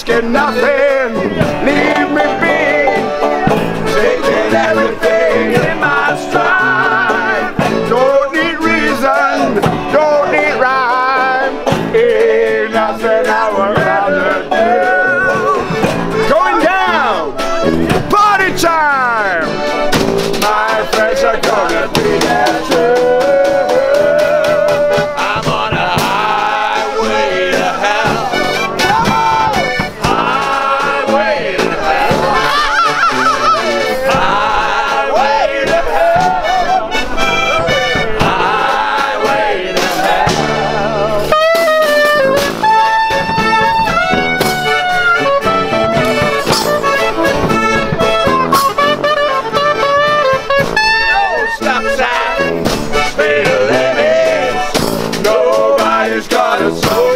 asking nothing.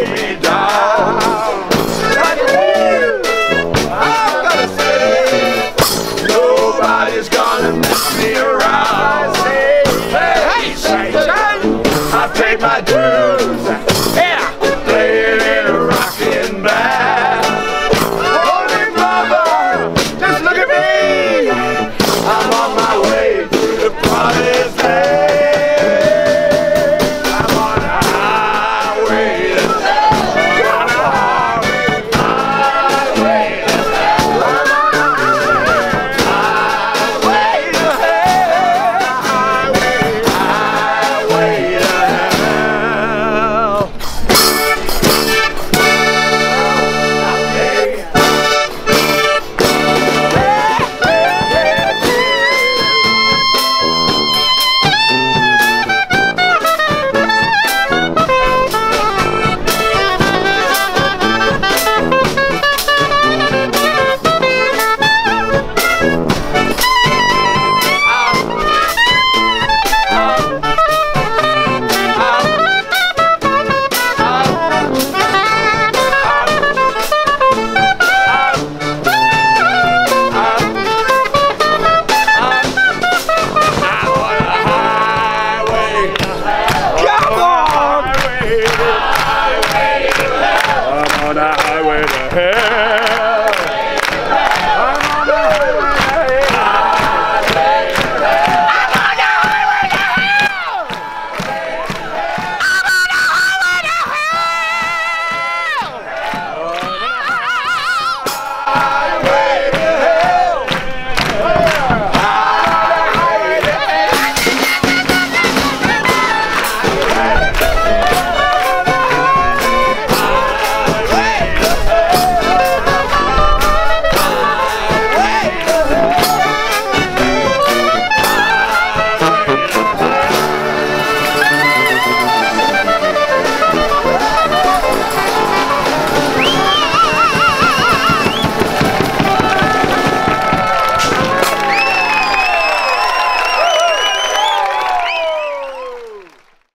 Me